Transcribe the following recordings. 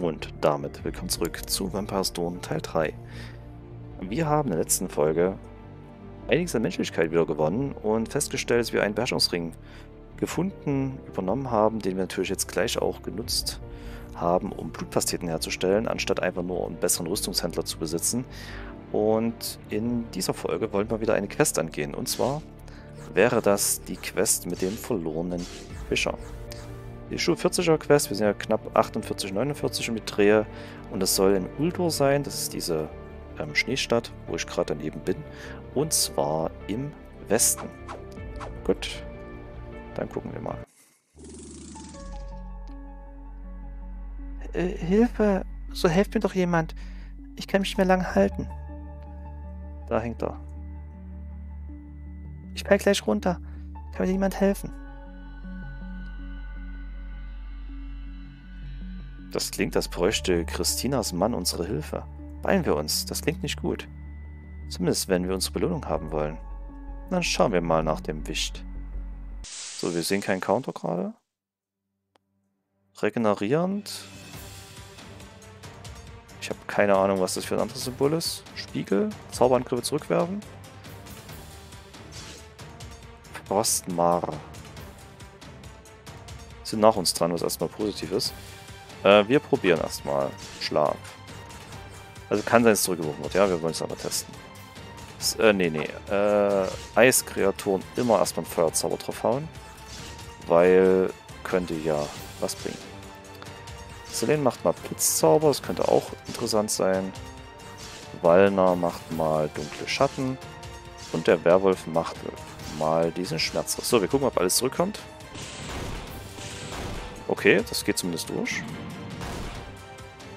Und damit willkommen zurück zu Vampire Stone Teil 3. Wir haben in der letzten Folge einiges an Menschlichkeit wieder gewonnen und festgestellt, dass wir einen Beherrschungsring gefunden, übernommen haben, den wir natürlich jetzt gleich auch genutzt haben, um Blutpasteten herzustellen, anstatt einfach nur einen besseren Rüstungshändler zu besitzen. Und in dieser Folge wollen wir wieder eine Quest angehen. Und zwar wäre das die Quest mit dem verlorenen Fischer. Die Schuh 40er Quest, wir sind ja knapp 48, 49 um die Drehe. Und es soll in Uldur sein, das ist diese ähm, Schneestadt, wo ich gerade daneben bin. Und zwar im Westen. Gut, dann gucken wir mal. Äh, Hilfe! So helft mir doch jemand. Ich kann mich nicht mehr lange halten. Da hängt er. Ich fall gleich runter. Kann mir jemand helfen? Das klingt, als bräuchte Christinas Mann unsere Hilfe. Beeilen wir uns, das klingt nicht gut. Zumindest, wenn wir unsere Belohnung haben wollen. Dann schauen wir mal nach dem Wicht. So, wir sehen keinen Counter gerade. Regenerierend. Ich habe keine Ahnung, was das für ein anderes Symbol ist. Spiegel. Zauberangriffe zurückwerfen. Frostmar. Sind nach uns dran, was erstmal positiv ist. Äh, wir probieren erstmal Schlaf. Also kann sein, dass es zurückgeworfen wird. Ja, wir wollen es aber testen. S äh, nee, nee. Äh, Eiskreaturen immer erstmal einen Feuerzauber draufhauen. Weil könnte ja was bringen. Selene macht mal Blitzzauber, das könnte auch interessant sein. Wallner macht mal dunkle Schatten. Und der Werwolf macht mal diesen Schmerz. So, wir gucken, ob alles zurückkommt. Okay, das geht zumindest durch.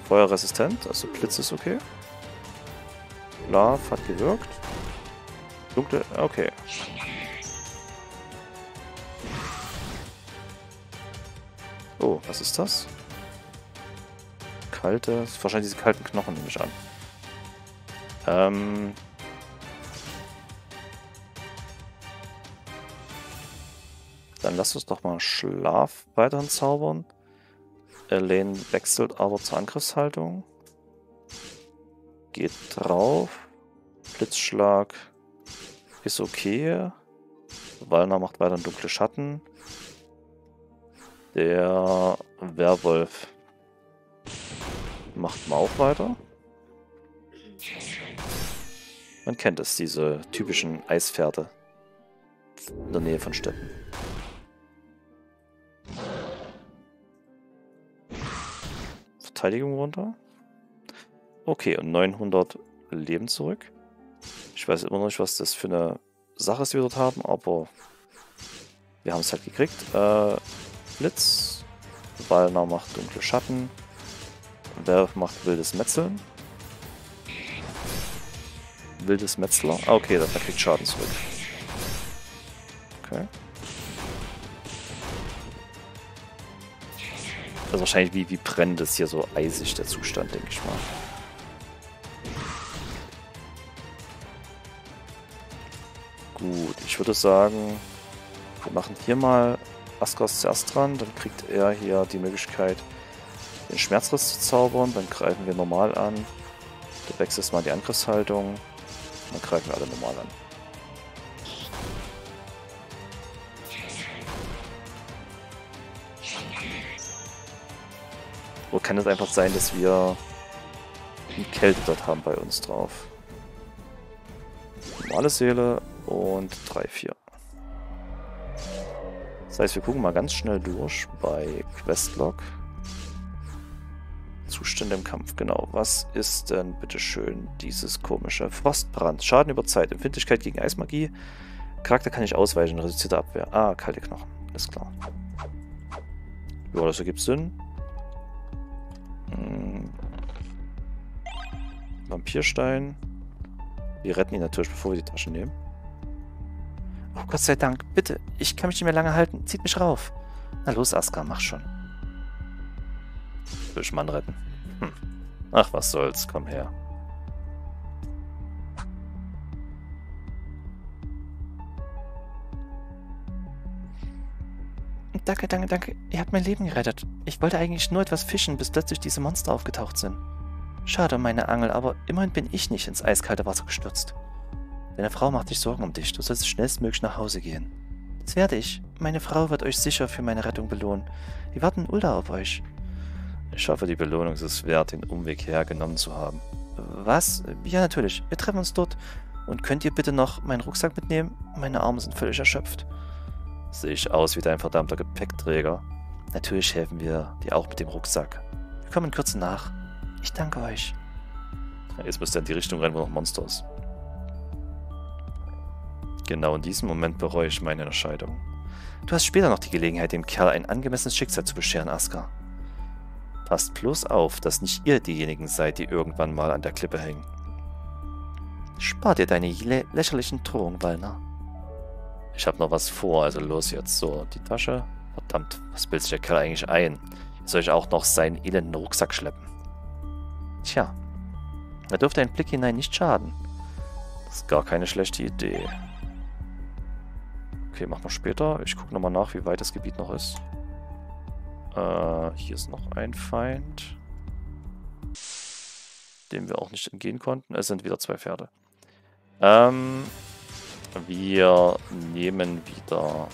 Feuerresistent, also Blitz ist okay. Love hat gewirkt. Dunkle, okay. Oh, was ist das? Kalte, ist wahrscheinlich diese kalten Knochen, nehme ich an. Ähm... Dann lass uns doch mal Schlaf weiterhin zaubern. Elaine wechselt aber zur Angriffshaltung. Geht drauf. Blitzschlag ist okay. Walner macht weiter dunkle Schatten. Der Werwolf macht mal auch weiter. Man kennt es, diese typischen Eispferde in der Nähe von Städten. Verteidigung runter. Okay, und 900 Leben zurück. Ich weiß immer noch nicht, was das für eine Sache ist, die wir dort haben, aber wir haben es halt gekriegt. Äh, Blitz. Wallner macht dunkle Schatten. Werf macht wildes Metzeln. Wildes Metzler. Ah, okay, der kriegt Schaden zurück. Okay. Ist wahrscheinlich wie, wie brennt es hier so eisig, der Zustand, denke ich mal. Gut, ich würde sagen, wir machen hier mal Askos zuerst dran, dann kriegt er hier die Möglichkeit, den Schmerzriss zu zaubern, dann greifen wir normal an. Du wechselst mal die Angriffshaltung, dann greifen wir alle normal an. Oder kann es einfach sein, dass wir die Kälte dort haben bei uns drauf? Normale Seele und 3, 4. Das heißt, wir gucken mal ganz schnell durch bei Questlog. Zustände im Kampf, genau. Was ist denn bitteschön dieses komische Frostbrand? Schaden über Zeit, Empfindlichkeit gegen Eismagie. Charakter kann nicht ausweichen, reduzierte Abwehr. Ah, kalte Knochen. Ist klar. Ja, das ergibt Sinn. Hm. Vampirstein. Wir retten ihn natürlich, bevor wir die Tasche nehmen. Oh Gott sei Dank, bitte, ich kann mich nicht mehr lange halten. Zieht mich rauf. Na los, Aska, mach schon. Mann retten. Hm. Ach, was soll's, komm her. Danke, danke, danke. Ihr habt mein Leben gerettet. Ich wollte eigentlich nur etwas fischen, bis plötzlich diese Monster aufgetaucht sind. Schade um meine Angel, aber immerhin bin ich nicht ins eiskalte Wasser gestürzt. Deine Frau macht sich Sorgen um dich. Du sollst schnellstmöglich nach Hause gehen. Das werde ich. Meine Frau wird euch sicher für meine Rettung belohnen. Wir warten Ulda auf euch. Ich hoffe, die Belohnung ist es wert, den Umweg hergenommen zu haben. Was? Ja, natürlich. Wir treffen uns dort. Und könnt ihr bitte noch meinen Rucksack mitnehmen? Meine Arme sind völlig erschöpft. Sehe ich aus wie dein verdammter Gepäckträger? Natürlich helfen wir dir auch mit dem Rucksack. Wir kommen in Kürze nach. Ich danke euch. Jetzt müsst ihr in die Richtung rennen, wo noch Monster ist. Genau in diesem Moment bereue ich meine Entscheidung. Du hast später noch die Gelegenheit, dem Kerl ein angemessenes Schicksal zu bescheren, Aska. Passt bloß auf, dass nicht ihr diejenigen seid, die irgendwann mal an der Klippe hängen. Spar dir deine lä lächerlichen Drohungen, Walner. Ich hab noch was vor, also los jetzt. So, die Tasche. Verdammt, was bildet sich der Kerl eigentlich ein? Soll ich auch noch seinen elenden Rucksack schleppen? Tja, da dürfte ein Blick hinein nicht schaden. Das ist gar keine schlechte Idee. Okay, machen wir später. Ich gucke nochmal nach, wie weit das Gebiet noch ist. Äh, hier ist noch ein Feind. Dem wir auch nicht entgehen konnten. Es sind wieder zwei Pferde. Ähm, wir nehmen wieder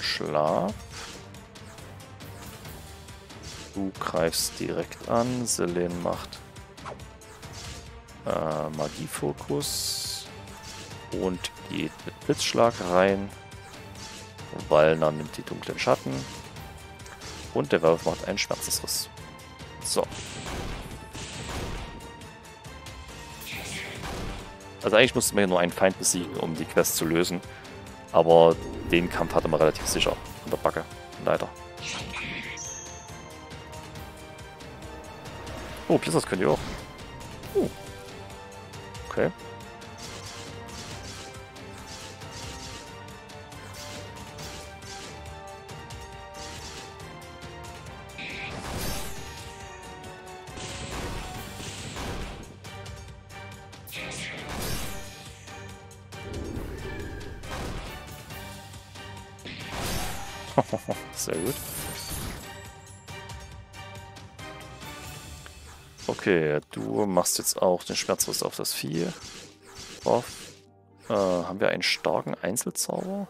Schlaf. Du greifst direkt an. Selene macht äh, Magiefokus und geht mit Blitzschlag rein. Wallner nimmt die dunklen Schatten. Und der Werwolf macht einen Schmerzesriss. So. Also eigentlich musste man hier nur einen Feind besiegen, um die Quest zu lösen. Aber den Kampf hatte man relativ sicher an der Backe. Leider. Oh, Blizzard könnt ihr auch. Oh. Okay. Sehr gut. Okay, du machst jetzt auch den Schmerzriss auf das Vieh. Drauf. Äh, haben wir einen starken Einzelzauber?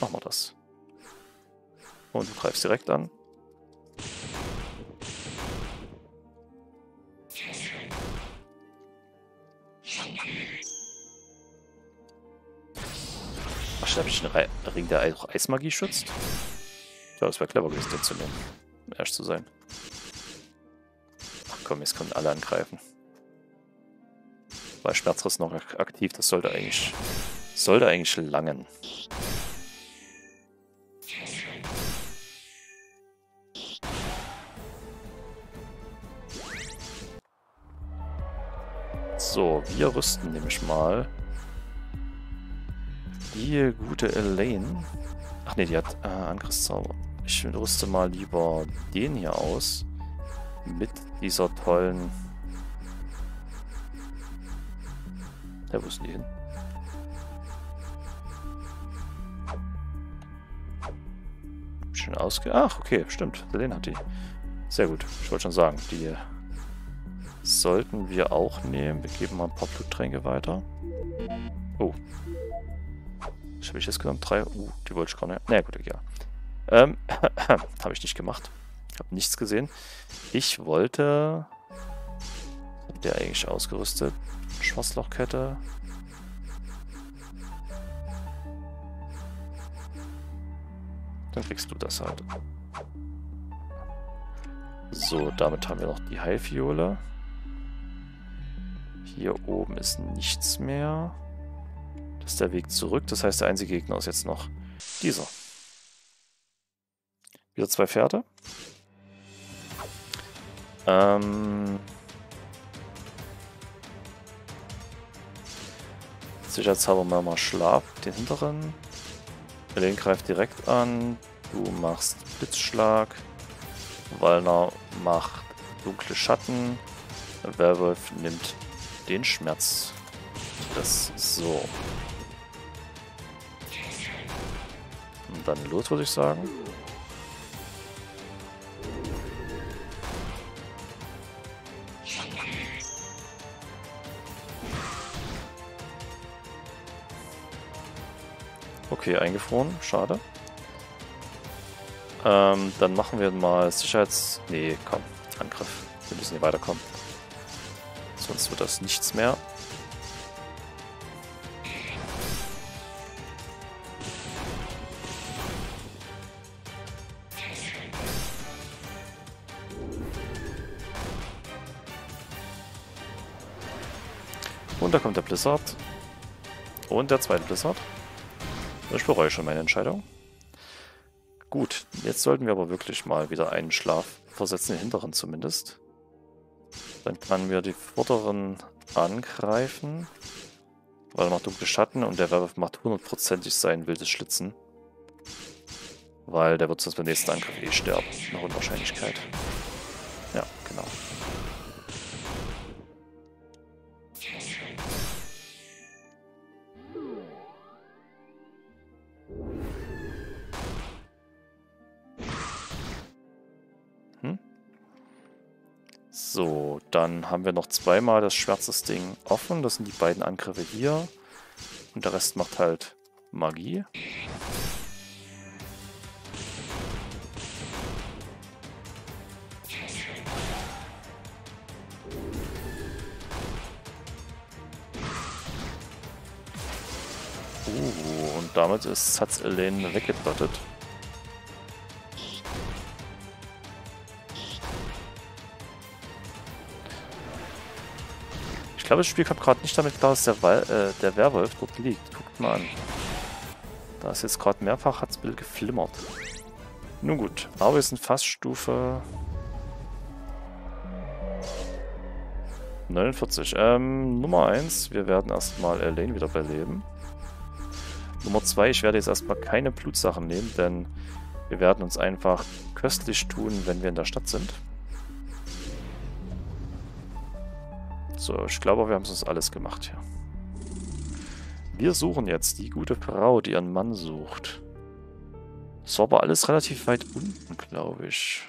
Machen wir das. Und du greifst direkt an. Ring, der auch Eismagie schützt? Ja, das wäre clever gewesen, den zu nehmen. Um erst zu sein. Ach komm, jetzt können alle angreifen. Weil Schmerzriss noch aktiv, das sollte eigentlich, sollte eigentlich langen. So, wir rüsten nämlich mal die gute Elaine. Ach ne, die hat äh, Angriffszauber. Ich rüste mal lieber den hier aus. Mit dieser tollen... Ja, wo ist die hin? Schön ausge... Ach, okay, stimmt. Elaine hat die. Sehr gut. Ich wollte schon sagen, die sollten wir auch nehmen. Wir geben mal ein paar Bluttränke weiter. Oh, was habe ich jetzt genommen? Drei? Uh, die wollte ich gar nicht. Na nee, gut, egal. Ähm, habe ich nicht gemacht. Ich habe nichts gesehen. Ich wollte... Der eigentlich ausgerüstet. Schwarzlochkette. Dann kriegst du das halt. So, damit haben wir noch die Heilfiole. Hier oben ist nichts mehr. Das ist der Weg zurück. Das heißt, der einzige Gegner ist jetzt noch dieser. Wieder zwei Pferde. Ähm... Sicherheitshalber mal mal Schlaf, den hinteren. Den greift direkt an. Du machst Blitzschlag. Wallner macht dunkle Schatten. Werwolf nimmt den Schmerz. Das so. Dann los, würde ich sagen. Okay, eingefroren. Schade. Ähm, dann machen wir mal Sicherheits... Nee, komm. Angriff. Wir müssen hier weiterkommen. Sonst wird das nichts mehr. Und da kommt der Blizzard. Und der zweite Blizzard. Ich bereue schon meine Entscheidung. Gut, jetzt sollten wir aber wirklich mal wieder einen Schlaf versetzen, den hinteren zumindest. Dann können wir die vorderen angreifen. Weil er macht dunkle Schatten und der Werwolf macht hundertprozentig sein wildes Schlitzen. Weil der wird sonst beim nächsten Angriff eh sterben. Nach Unwahrscheinlichkeit. Ja, genau. So, dann haben wir noch zweimal das Schwärzes-Ding offen. Das sind die beiden Angriffe hier. Und der Rest macht halt Magie. Uh, und damit ist Satz Elaine weggeplottet. Glaube, das Spiel kommt gerade nicht damit klar, dass der, äh, der Werwolf dort liegt. Guckt mal an. Da ist jetzt gerade mehrfach hat's Bild geflimmert. Nun gut, aber wir sind fast Stufe 49. Ähm, Nummer 1, wir werden erstmal Elaine wieder beleben. Nummer 2, ich werde jetzt erstmal keine Blutsachen nehmen, denn wir werden uns einfach köstlich tun, wenn wir in der Stadt sind. So, ich glaube, wir haben es uns alles gemacht hier. Wir suchen jetzt die gute Frau, die ihren Mann sucht. Das war aber alles relativ weit unten, glaube ich.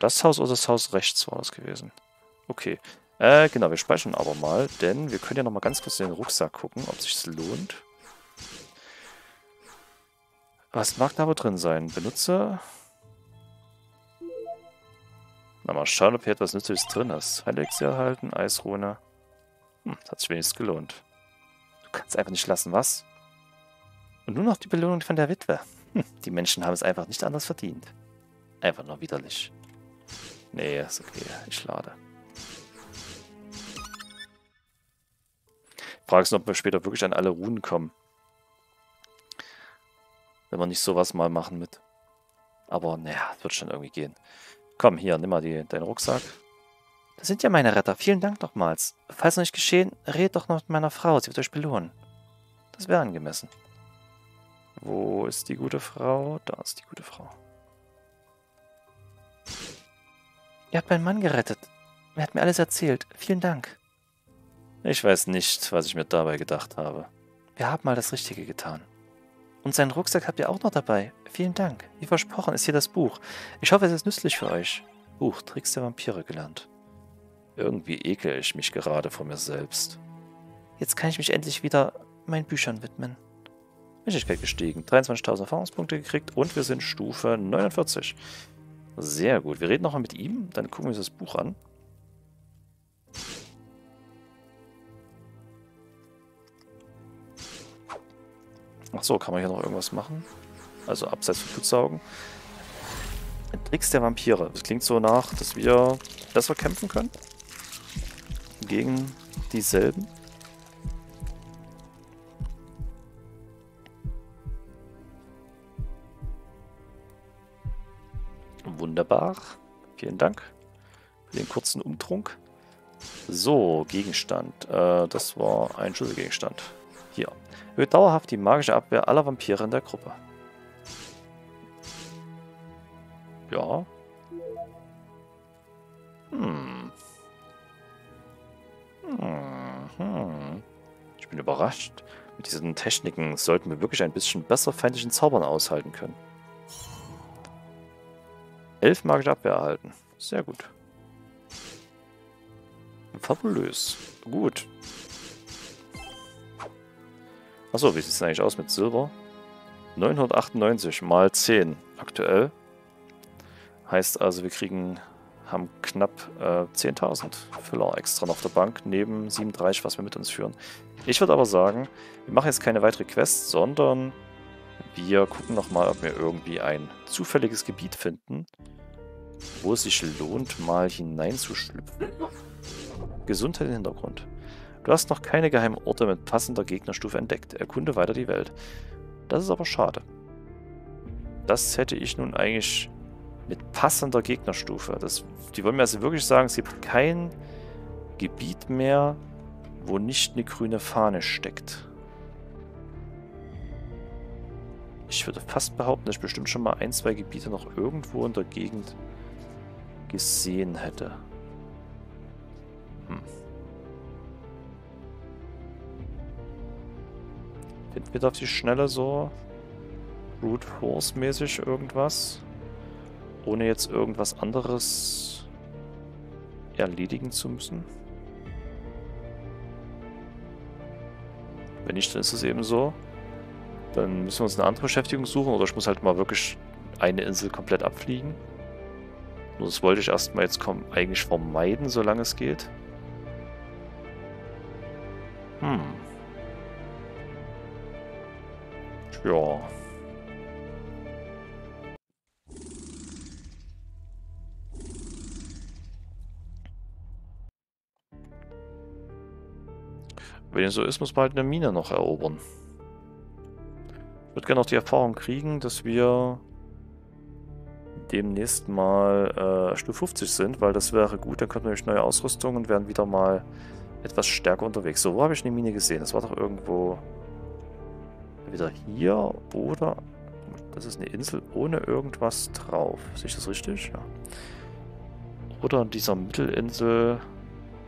Das Haus oder das Haus rechts war das gewesen. Okay. Äh, genau, wir speichern aber mal, denn wir können ja nochmal ganz kurz in den Rucksack gucken, ob sich lohnt. Was mag da aber drin sein? Benutze na, mal schauen, ob hier etwas Nützliches drin ist. Heilelixier erhalten, Eisrune. Hm, hat sich wenigstens gelohnt. Du kannst einfach nicht lassen, was? Und nur noch die Belohnung von der Witwe. Hm, die Menschen haben es einfach nicht anders verdient. Einfach nur widerlich. Nee, ist okay. Ich lade. Frage ist, ob wir später wirklich an alle Runen kommen. Wenn wir nicht sowas mal machen mit. Aber naja, wird schon irgendwie gehen. Komm, hier, nimm mal die, deinen Rucksack. Das sind ja meine Retter. Vielen Dank nochmals. Falls noch nicht geschehen, red doch noch mit meiner Frau. Sie wird euch belohnen. Das wäre angemessen. Wo ist die gute Frau? Da ist die gute Frau. Ihr habt meinen Mann gerettet. Er hat mir alles erzählt. Vielen Dank. Ich weiß nicht, was ich mir dabei gedacht habe. Wir haben mal das Richtige getan. Und seinen Rucksack habt ihr auch noch dabei. Vielen Dank. Wie versprochen ist hier das Buch. Ich hoffe, es ist nützlich für euch. Buch, Tricks der Vampire gelernt. Irgendwie ekel ich mich gerade vor mir selbst. Jetzt kann ich mich endlich wieder meinen Büchern widmen. Mächtigkeit gestiegen, 23.000 Erfahrungspunkte gekriegt und wir sind Stufe 49. Sehr gut. Wir reden nochmal mit ihm, dann gucken wir uns das Buch an. Ach so, kann man hier noch irgendwas machen? Also abseits von Blutsaugen. Tricks der Vampire. Das klingt so nach, dass wir besser kämpfen können. Gegen dieselben. Wunderbar. Vielen Dank für den kurzen Umtrunk. So, Gegenstand. Äh, das war ein Schlüsselgegenstand. Erhöht dauerhaft die magische Abwehr aller Vampire in der Gruppe. Ja. Hm. Hm. Ich bin überrascht. Mit diesen Techniken sollten wir wirklich ein bisschen besser feindlichen Zaubern aushalten können. Elf magische Abwehr erhalten. Sehr gut. Fabulös. Gut. Achso, wie sieht es eigentlich aus mit Silber? 998 mal 10 aktuell. Heißt also, wir kriegen, haben knapp äh, 10.000 Füller extra noch auf der Bank, neben 37, was wir mit uns führen. Ich würde aber sagen, wir machen jetzt keine weitere Quest, sondern wir gucken nochmal, ob wir irgendwie ein zufälliges Gebiet finden, wo es sich lohnt, mal hineinzuschlüpfen. Gesundheit im Hintergrund. Du hast noch keine geheimen Orte mit passender Gegnerstufe entdeckt. Erkunde weiter die Welt. Das ist aber schade. Das hätte ich nun eigentlich mit passender Gegnerstufe. Das, die wollen mir also wirklich sagen, es gibt kein Gebiet mehr, wo nicht eine grüne Fahne steckt. Ich würde fast behaupten, dass ich bestimmt schon mal ein, zwei Gebiete noch irgendwo in der Gegend gesehen hätte. Hm. Finden wir da auf die Schnelle so Brute Force mäßig irgendwas? Ohne jetzt irgendwas anderes erledigen zu müssen? Wenn nicht, dann ist es eben so. Dann müssen wir uns eine andere Beschäftigung suchen oder ich muss halt mal wirklich eine Insel komplett abfliegen. Nur das wollte ich erstmal jetzt eigentlich vermeiden, solange es geht. Hm. Ja. Wenn es so ist, muss man halt eine Mine noch erobern. Ich würde gerne auch die Erfahrung kriegen, dass wir demnächst mal äh, Stufe 50 sind, weil das wäre gut, dann könnten wir nämlich neue Ausrüstung und werden wieder mal etwas stärker unterwegs. So, wo habe ich eine Mine gesehen? Das war doch irgendwo wieder hier oder... Das ist eine Insel ohne irgendwas drauf. Sehe ich das richtig? Ja. Oder an dieser Mittelinsel,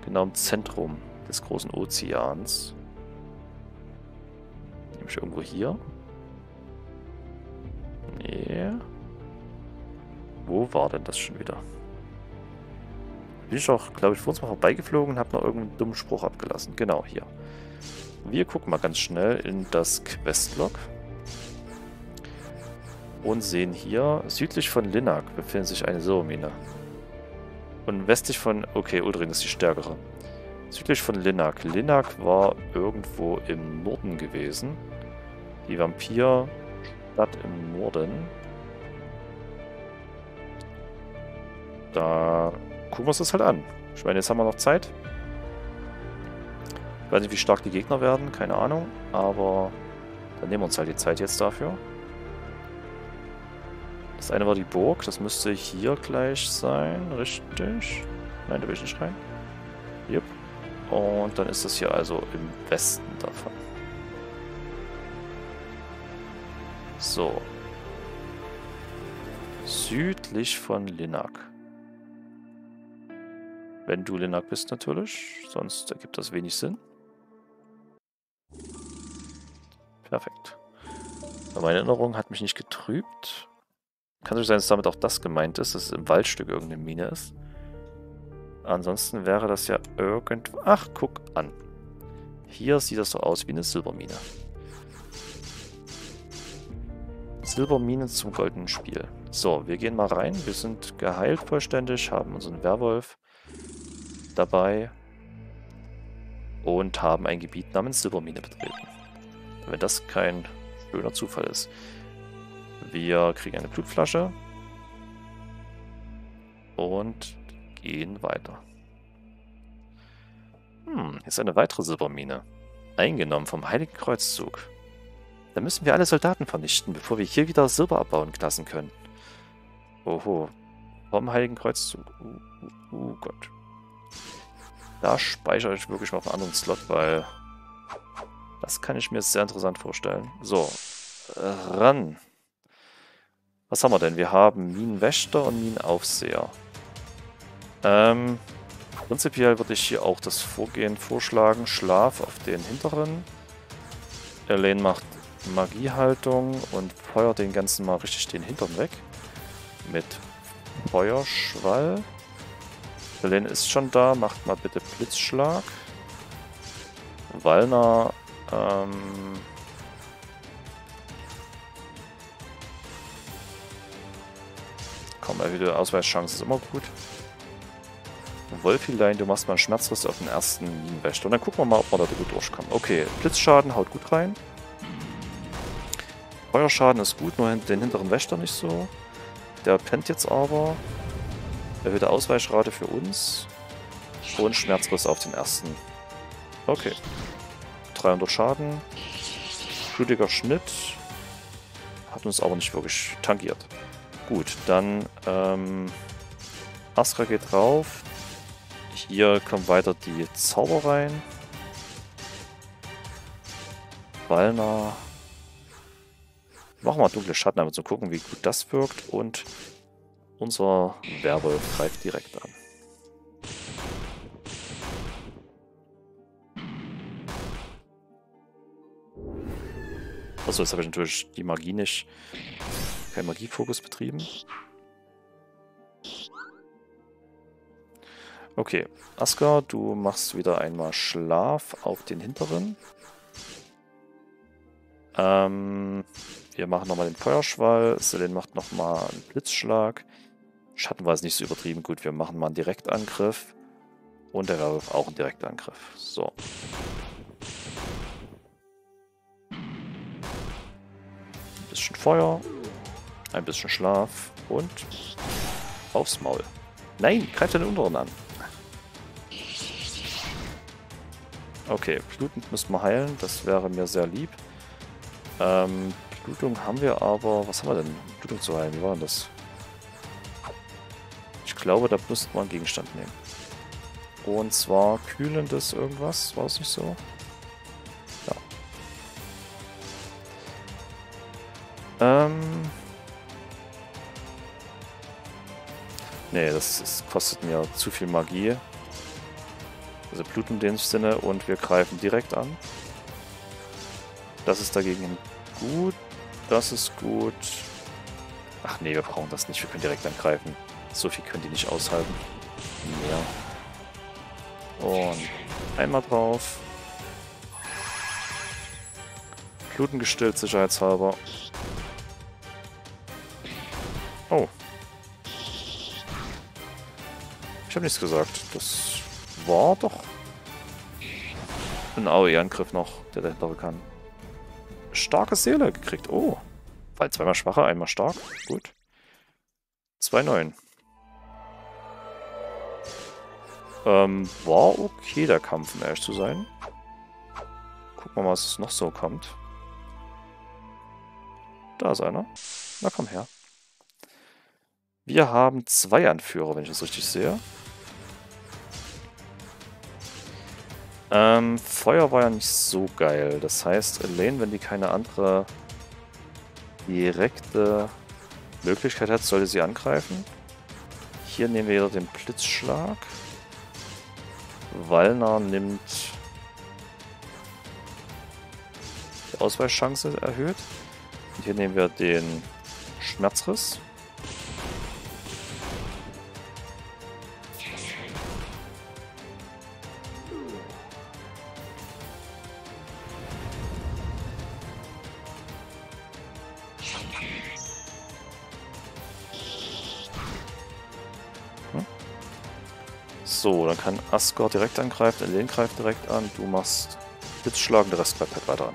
genau im Zentrum des großen Ozeans. Nämlich irgendwo hier. Nee. Wo war denn das schon wieder? Bin ich auch, glaube ich, vor uns mal vorbeigeflogen und habe noch irgendeinen dummen Spruch abgelassen. Genau, hier. Wir gucken mal ganz schnell in das Questlog. Und sehen hier, südlich von Linak befindet sich eine Silbermine. Und westlich von... Okay, Uldrin ist die stärkere. Südlich von Linak. Linak war irgendwo im Norden gewesen. Die Vampirstadt im Norden. Da gucken wir uns das halt an. Ich meine, jetzt haben wir noch Zeit. Ich weiß nicht, wie stark die Gegner werden, keine Ahnung. Aber dann nehmen wir uns halt die Zeit jetzt dafür. Das eine war die Burg, das müsste hier gleich sein, richtig? Nein, da will ich nicht rein. Yep. Und dann ist das hier also im Westen davon. So. Südlich von Linak. Wenn du Linak bist natürlich, sonst ergibt das wenig Sinn. Perfekt. Meine Erinnerung hat mich nicht getrübt. Kann natürlich sein, dass damit auch das gemeint ist, dass es im Waldstück irgendeine Mine ist. Ansonsten wäre das ja irgendwo... Ach, guck an. Hier sieht das so aus wie eine Silbermine. Silbermine zum goldenen Spiel. So, wir gehen mal rein. Wir sind geheilt vollständig, haben unseren Werwolf dabei und haben ein Gebiet namens Silbermine betreten. Wenn das kein schöner Zufall ist. Wir kriegen eine Blutflasche und gehen weiter. Hm, ist eine weitere Silbermine. Eingenommen vom Heiligen Kreuzzug. Da müssen wir alle Soldaten vernichten, bevor wir hier wieder Silber abbauen lassen können. Oho. Vom Heiligen Kreuzzug. Uh, uh, uh Gott. Da speichere ich wirklich mal auf einen anderen Slot, weil das kann ich mir sehr interessant vorstellen. So, ran. Was haben wir denn? Wir haben Minenwächter und Minenaufseher. Ähm, prinzipiell würde ich hier auch das Vorgehen vorschlagen. Schlaf auf den hinteren. Elaine macht Magiehaltung und feuert den ganzen mal richtig den Hintern weg. Mit Feuerschwall. Elaine ist schon da, macht mal bitte Blitzschlag. Wallner, ähm... Komm, erhöhte Ausweichchance ist immer gut. Wolfilein, du machst mal einen Schmerzriss auf den ersten Minenwächter. Und dann gucken wir mal, ob wir da gut durchkommen. Okay, Blitzschaden haut gut rein. Feuerschaden ist gut, nur den hinteren Wächter nicht so. Der pennt jetzt aber. Erhöhte Ausweichrate für uns. Und Schmerzriss auf den ersten. Okay. 300 Schaden. Blutiger Schnitt. Hat uns aber nicht wirklich tangiert. Gut, dann ähm, Astra geht drauf. Hier kommen weiter die Zauber rein. Wallner. Machen wir dunkle Schatten, damit zu gucken, wie gut das wirkt. Und unser Werwolf greift direkt an. Achso, jetzt habe ich natürlich die Magie nicht. Kein Magiefokus betrieben. Okay, Aska, du machst wieder einmal Schlaf auf den hinteren. Ähm, wir machen nochmal den Feuerschwall. Selene macht nochmal einen Blitzschlag. Schatten war es nicht so übertrieben gut. Wir machen mal einen Direktangriff. Und der Werwolf auch einen Direktangriff. So. Bisschen Feuer. Ein bisschen Schlaf. Und aufs Maul. Nein, greift den unteren an. Okay, blutend müssen wir heilen. Das wäre mir sehr lieb. Ähm, Blutung haben wir aber... Was haben wir denn? Blutung zu heilen. Wie war denn das? Ich glaube, da müssten wir einen Gegenstand nehmen. Und zwar kühlendes irgendwas. War es nicht so? Ähm... Nee, das, das kostet mir zu viel Magie. Also Blut in dem Sinne und wir greifen direkt an. Das ist dagegen gut. Das ist gut. Ach nee, wir brauchen das nicht. Wir können direkt angreifen. So viel können die nicht aushalten. Mehr. Und einmal drauf. Bluten gestillt, sicherheitshalber. Oh. Ich habe nichts gesagt. Das war doch ein AOE-Angriff noch, der dahinter kann. Starke Seele gekriegt. Oh. Weil zweimal schwacher, einmal stark. Gut. 2-9. Ähm, war okay der Kampf, um ehrlich zu sein. Gucken wir mal, was noch so kommt. Da ist einer. Na komm her. Wir haben zwei Anführer, wenn ich das richtig sehe. Ähm, Feuer war ja nicht so geil. Das heißt, Elaine, wenn die keine andere direkte Möglichkeit hat, sollte sie angreifen. Hier nehmen wir wieder den Blitzschlag. Wallner nimmt die Ausweichchance erhöht. Und hier nehmen wir den Schmerzriss. So, dann kann Asgore direkt angreifen, Elaine greift direkt an, du machst Blitzschlag der Rest bleibt halt weiter an.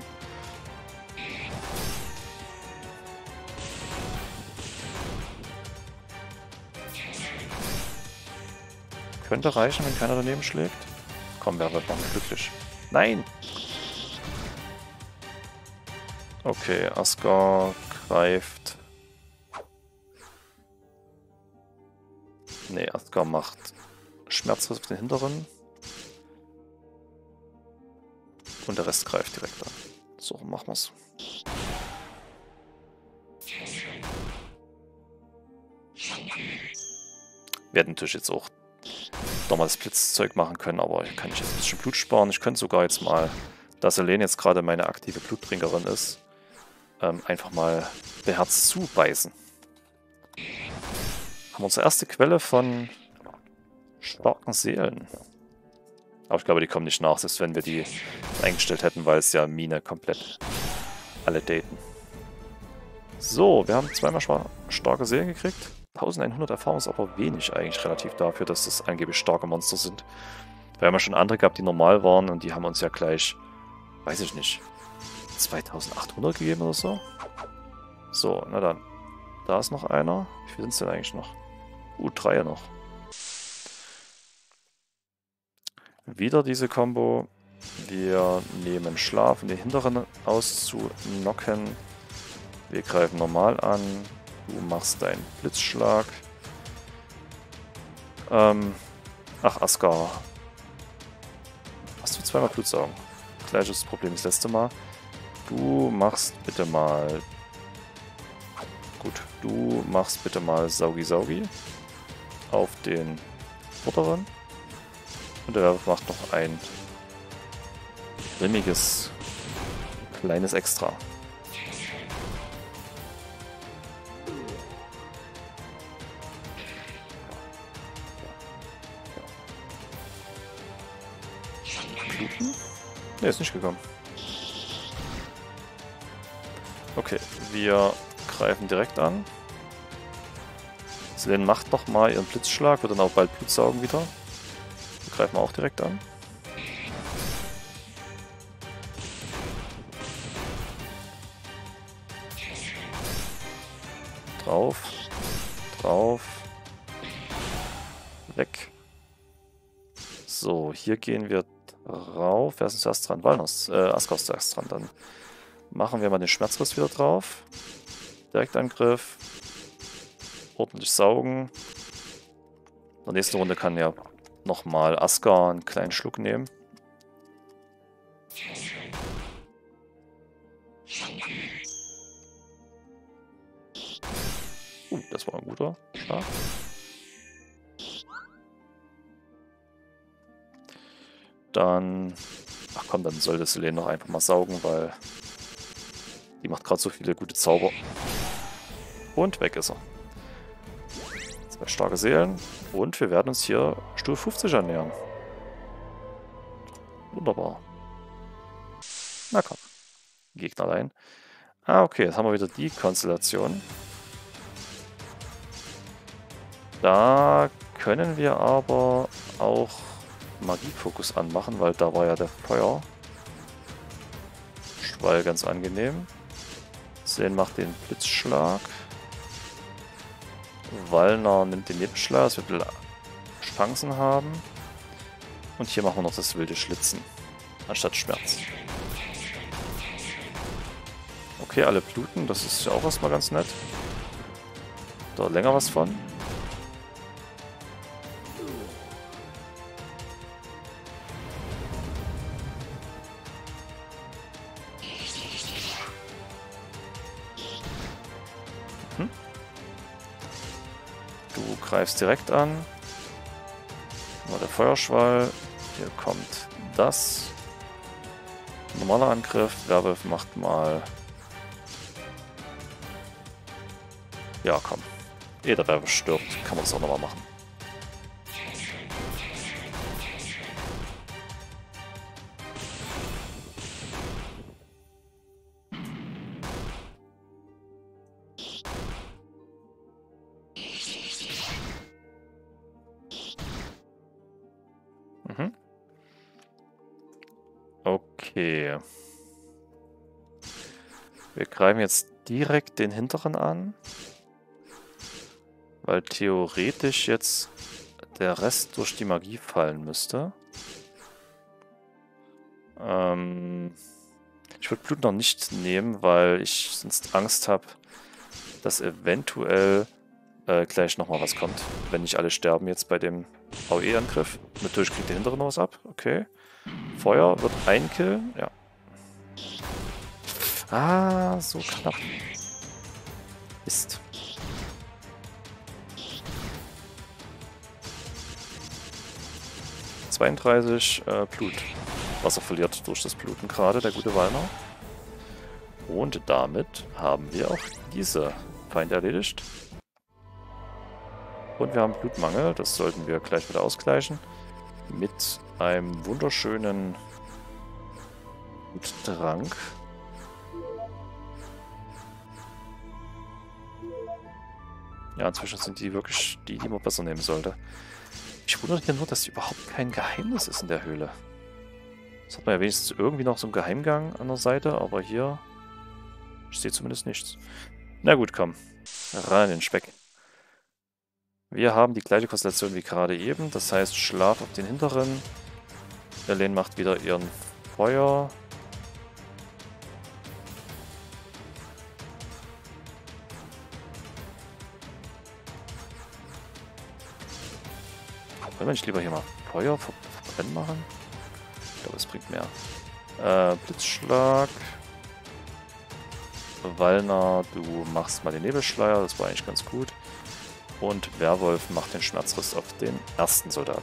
Könnte reichen, wenn keiner daneben schlägt. Komm, wer wird noch glücklich? Nein! Okay, Asgore greift. Nee, Asgore macht Schmerzriss auf den hinteren. Und der Rest greift direkt an. So, machen wir's. Wir hätten natürlich jetzt auch nochmal das Blitzzeug machen können, aber ich kann ich jetzt ein bisschen Blut sparen. Ich könnte sogar jetzt mal da Selene jetzt gerade meine aktive Bluttrinkerin ist, ähm, einfach mal beherzt zubeißen. Haben wir unsere erste Quelle von starken Seelen. Aber ich glaube, die kommen nicht nach, selbst wenn wir die eingestellt hätten, weil es ja Mine komplett alle daten. So, wir haben zweimal starke Seelen gekriegt. 1100 Erfahrung ist aber wenig eigentlich relativ dafür, dass das angeblich starke Monster sind. Wir haben ja schon andere gehabt, die normal waren und die haben uns ja gleich, weiß ich nicht, 2800 gegeben oder so. So, na dann. Da ist noch einer. Wie viele sind es denn eigentlich noch? Uh, drei noch. Wieder diese Combo. Wir nehmen Schlaf, um den hinteren auszunocken. Wir greifen normal an. Du machst deinen Blitzschlag. Ähm, ach, Askar. Hast du zweimal Blutsaugen? Gleiches Problem das letzte Mal. Du machst bitte mal... Gut, du machst bitte mal Saugi Saugi auf den vorderen. Und der macht noch ein grimmiges kleines Extra. Ne, ist nicht gekommen. Okay, wir greifen direkt an. Selene macht nochmal ihren Blitzschlag, wird dann auch bald Blut saugen wieder. Wir greifen auch direkt an. Drauf. Drauf. Weg. So, hier gehen wir drauf. Wer ist zuerst dran? Walnuss. Äh, Askar zuerst dran. Dann machen wir mal den Schmerzriss wieder drauf. Direktangriff. Ordentlich saugen. In der nächsten Runde kann ja nochmal Askar einen kleinen Schluck nehmen. Uh, das war ein guter Schlag. Dann... Ach komm, dann sollte Selene noch einfach mal saugen, weil... Die macht gerade so viele gute Zauber. Und weg ist er. Zwei starke Seelen. Und wir werden uns hier Stufe 50 annähern. Wunderbar. Na komm. Gegner rein. Ah, okay, jetzt haben wir wieder die Konstellation. Da können wir aber auch Magiefokus anmachen, weil da war ja der Feuer. Schwall ganz angenehm. Zen macht den Blitzschlag. Wallner nimmt den Nebenschlag, dass wir Chancen haben. Und hier machen wir noch das wilde Schlitzen, anstatt Schmerz. Okay, alle bluten, das ist ja auch erstmal ganz nett. Da länger was von. Direkt an. Mal der Feuerschwall. Hier kommt das. Normaler Angriff. Werwolf macht mal... Ja, komm. Ehe der Werwolf stirbt, kann man das auch nochmal machen. Okay. Wir greifen jetzt direkt den hinteren an. Weil theoretisch jetzt der Rest durch die Magie fallen müsste. Ähm, ich würde Blut noch nicht nehmen, weil ich sonst Angst habe, dass eventuell äh, gleich nochmal was kommt. Wenn nicht alle sterben jetzt bei dem AOE-Angriff. Natürlich kriegt der hintere noch was ab. Okay. Feuer wird ein Kill. Ja. Ah, so knapp. Ist. Zweiunddreißig äh, Blut. was er verliert durch das Bluten gerade, der gute Walner. Und damit haben wir auch diese Feinde erledigt. Und wir haben Blutmangel, das sollten wir gleich wieder ausgleichen. Mit einem wunderschönen Trank. Ja, inzwischen sind die wirklich die, die man besser nehmen sollte. Ich wundere mich nur, dass überhaupt kein Geheimnis ist in der Höhle. Jetzt hat man ja wenigstens irgendwie noch so einen Geheimgang an der Seite, aber hier ich sehe zumindest nichts. Na gut, komm. Rein in den Speck. Wir haben die gleiche Konstellation wie gerade eben, das heißt Schlaf auf den hinteren. Erlen macht wieder ihren Feuer. Wollen wir nicht lieber hier mal Feuer verbrennen machen? Ich glaube, es bringt mehr. Äh, Blitzschlag. Wallner, du machst mal den Nebelschleier, das war eigentlich ganz gut. Und Werwolf macht den Schmerzriss auf den ersten Soldaten.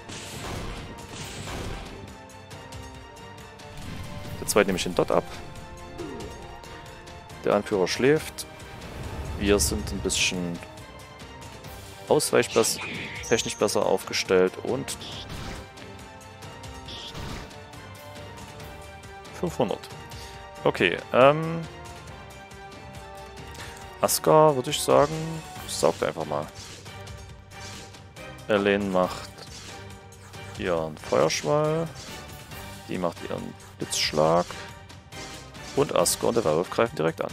Der zweite nehme ich den Dot ab. Der Anführer schläft. Wir sind ein bisschen ausweichtechnisch besser aufgestellt und 500. Okay, ähm, Aska, würde ich sagen, saugt einfach mal. Erlen macht ihren Feuerschwall. Die macht ihren Blitzschlag. Und Aska und der Werwolf greifen direkt an.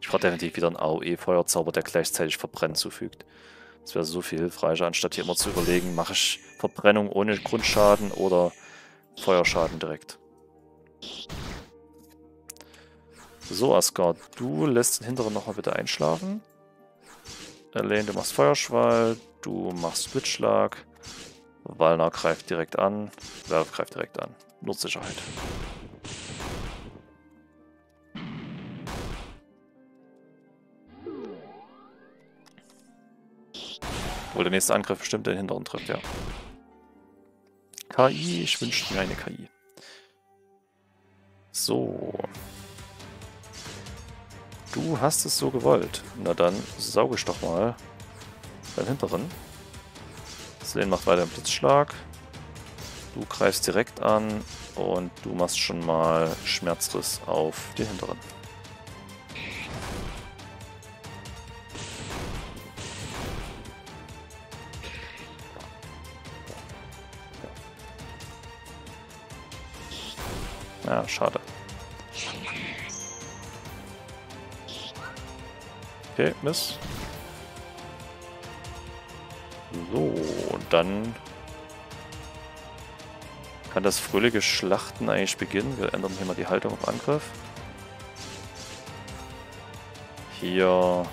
Ich brauche definitiv wieder einen AOE-Feuerzauber, der gleichzeitig Verbrennen zufügt. Das wäre so viel hilfreicher, anstatt hier immer zu überlegen, mache ich Verbrennung ohne Grundschaden oder Feuerschaden direkt. So, Asgard, du lässt den hinteren nochmal bitte einschlafen. Elaine, du machst Feuerschwall, du machst Blitzschlag. Walner greift direkt an, Werf greift direkt an. Nur Sicherheit. Obwohl der nächste Angriff bestimmt den hinteren trifft, ja. KI, ich wünsche mir eine KI. So. Du hast es so gewollt. Na dann sauge ich doch mal beim Hinteren. Selen macht weiter einen Blitzschlag. Du greifst direkt an und du machst schon mal Schmerzriss auf den Hinteren. Ja, schade. Okay, Miss. So, und dann kann das fröhliche Schlachten eigentlich beginnen. Wir ändern hier mal die Haltung auf Angriff. Hier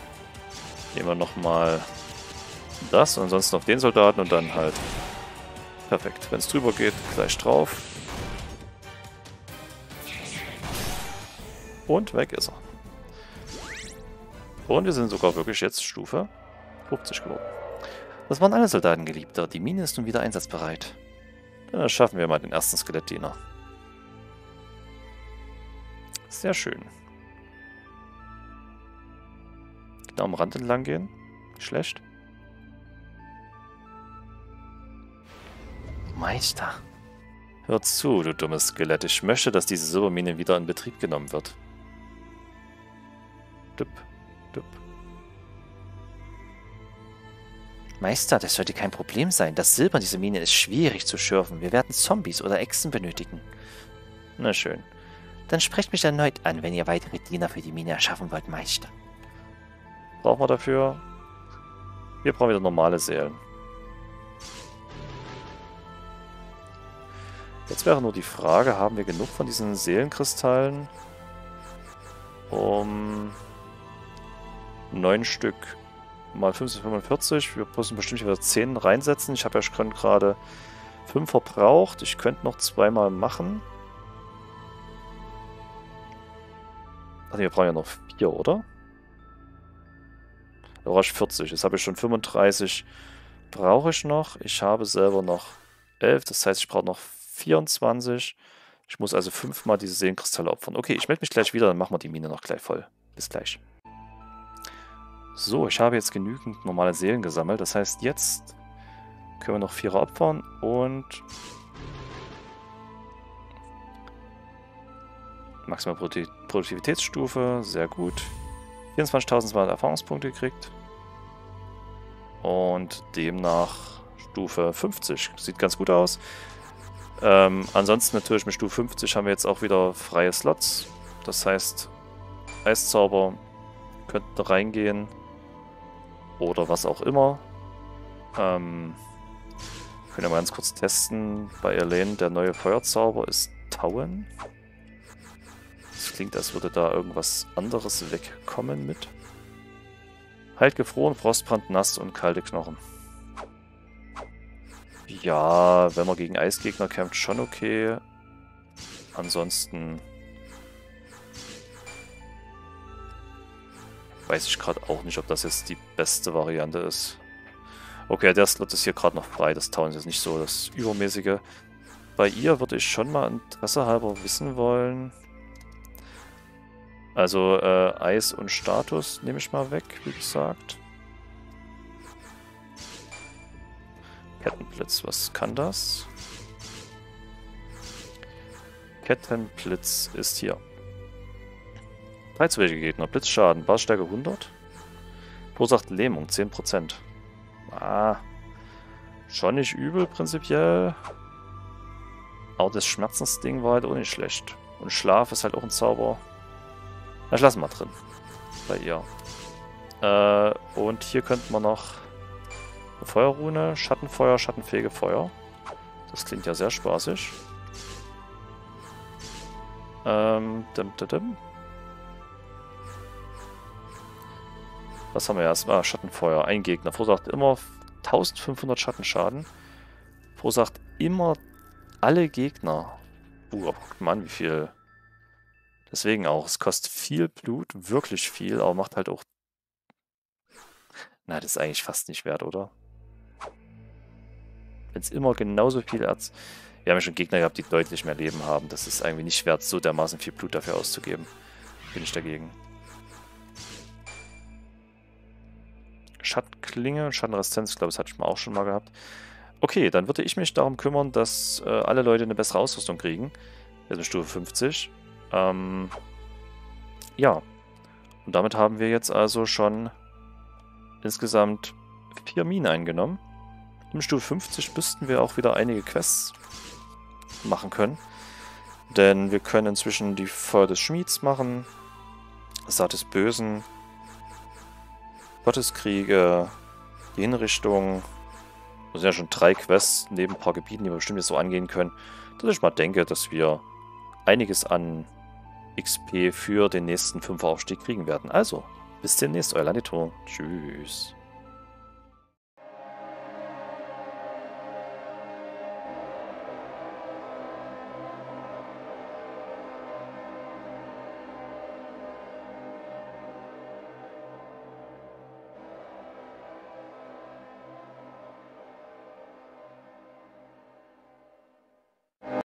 nehmen wir nochmal das und ansonsten auf den Soldaten und dann halt perfekt. Wenn es drüber geht, gleich drauf. Und weg ist er. Und wir sind sogar wirklich jetzt Stufe 50 geworden. Das waren alle Soldaten, Geliebter. Die Mine ist nun wieder einsatzbereit. Dann schaffen wir mal den ersten Skelettdiener. Sehr schön. Genau am Rand entlang gehen. Schlecht. Meister. Hör zu, du dummes Skelett. Ich möchte, dass diese Silbermine wieder in Betrieb genommen wird. Dup, Meister, das sollte kein Problem sein. Das Silber in dieser Mine ist schwierig zu schürfen. Wir werden Zombies oder Echsen benötigen. Na schön. Dann sprecht mich erneut an, wenn ihr weitere Diener für die Mine erschaffen wollt, Meister. Brauchen wir dafür? Wir brauchen wieder normale Seelen. Jetzt wäre nur die Frage, haben wir genug von diesen Seelenkristallen, um neun Stück mal 45. Wir müssen bestimmt wieder 10 reinsetzen. Ich habe ja schon gerade 5 verbraucht. Ich könnte noch zweimal machen. Also wir brauchen ja noch 4, oder? Ich 40. Jetzt habe ich schon 35 brauche ich noch? Ich habe selber noch 11, das heißt, ich brauche noch 24. Ich muss also fünfmal diese Seelenkristalle opfern. Okay, ich melde mich gleich wieder, dann machen wir die Mine noch gleich voll. Bis gleich. So, ich habe jetzt genügend normale Seelen gesammelt. Das heißt, jetzt können wir noch Vierer opfern und Maximale Produktivitätsstufe, sehr gut. 24.200 Erfahrungspunkte gekriegt. Und demnach Stufe 50. Sieht ganz gut aus. Ähm, ansonsten natürlich mit Stufe 50 haben wir jetzt auch wieder freie Slots. Das heißt, Eiszauber könnten reingehen. Oder was auch immer. Ähm, können wir mal ganz kurz testen. Bei Elaine, der neue Feuerzauber ist Tauen. Das klingt, als würde da irgendwas anderes wegkommen mit. Halt gefroren, Frostbrand, nass und kalte Knochen. Ja, wenn man gegen Eisgegner kämpft, schon okay. Ansonsten... Weiß ich gerade auch nicht, ob das jetzt die beste Variante ist. Okay, der Slot ist hier gerade noch frei. Das Town ist jetzt nicht so das Übermäßige. Bei ihr würde ich schon mal Interesse halber wissen wollen. Also äh, Eis und Status nehme ich mal weg, wie gesagt. Kettenblitz, was kann das? Kettenblitz ist hier. 13 Gegner, Blitzschaden, Bassstärke 100. Verursacht Lähmung 10%. Ah, schon nicht übel prinzipiell. Aber das Schmerzensding war halt auch nicht schlecht. Und Schlaf ist halt auch ein Zauber. Das lassen wir drin. Bei ihr. Äh, und hier könnten wir noch eine Feuerrune, Schattenfeuer, Schattenfähige Feuer. Das klingt ja sehr spaßig. Ähm, dim, dim, dim. Was haben wir erstmal? Ah, Schattenfeuer. Ein Gegner. Verursacht immer 1500 Schattenschaden. Verursacht immer alle Gegner. Uh, guck mal an, wie viel Deswegen auch, es kostet viel Blut, wirklich viel, aber macht halt auch... Na, das ist eigentlich fast nicht wert, oder? Wenn es immer genauso viel Erz... Wir haben ja schon Gegner gehabt, die deutlich mehr Leben haben. Das ist eigentlich nicht wert, so dermaßen viel Blut dafür auszugeben. Bin ich dagegen. Schattenklinge, Schattenresistenz, ich glaube, das hatte ich auch schon mal gehabt. Okay, dann würde ich mich darum kümmern, dass äh, alle Leute eine bessere Ausrüstung kriegen. Wir sind Stufe 50. Ähm, ja. Und damit haben wir jetzt also schon insgesamt vier Minen eingenommen. Im Stufe 50 müssten wir auch wieder einige Quests machen können. Denn wir können inzwischen die Feuer des Schmieds machen, Saat des Bösen, Gotteskriege, die Hinrichtung. Das sind ja schon drei Quests neben ein paar Gebieten, die wir bestimmt jetzt so angehen können. Dass ich mal denke, dass wir einiges an XP für den nächsten 5 Aufstieg kriegen werden. Also, bis demnächst, euer Landito. Tschüss.